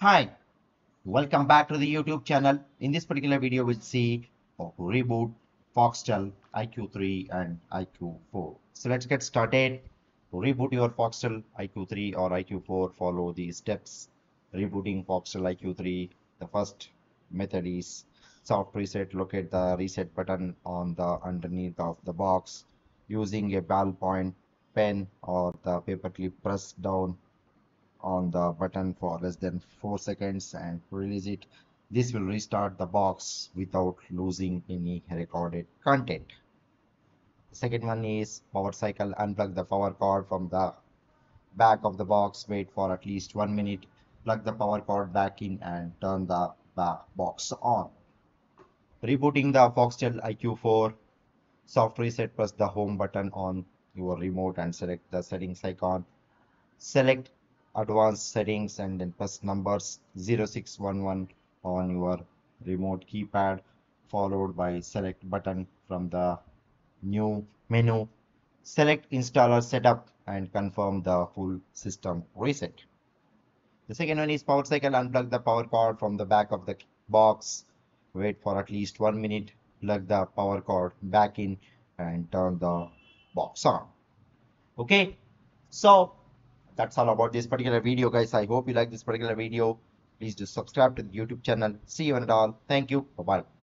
Hi, welcome back to the YouTube channel. In this particular video, we'll see how to reboot Foxtel IQ3 and IQ4. So let's get started. To reboot your Foxtel IQ3 or IQ4, follow these steps. Rebooting Foxtel IQ3, the first method is soft reset. Locate the reset button on the underneath of the box using a ballpoint pen or the paperclip. Press down on the button for less than 4 seconds and release it. This will restart the box without losing any recorded content. The second one is power cycle. Unplug the power cord from the back of the box. Wait for at least one minute. Plug the power cord back in and turn the box on. Rebooting the Foxtel IQ4. Soft reset. Press the home button on your remote and select the settings icon. Select advanced settings and then press numbers 0611 on your remote keypad followed by select button from the new menu select installer setup and confirm the full system reset. The second one is power cycle unplug the power cord from the back of the box wait for at least one minute plug the power cord back in and turn the box on. Okay so that's all about this particular video guys. I hope you like this particular video. Please do subscribe to the youtube channel. See you and all. Thank you. Bye bye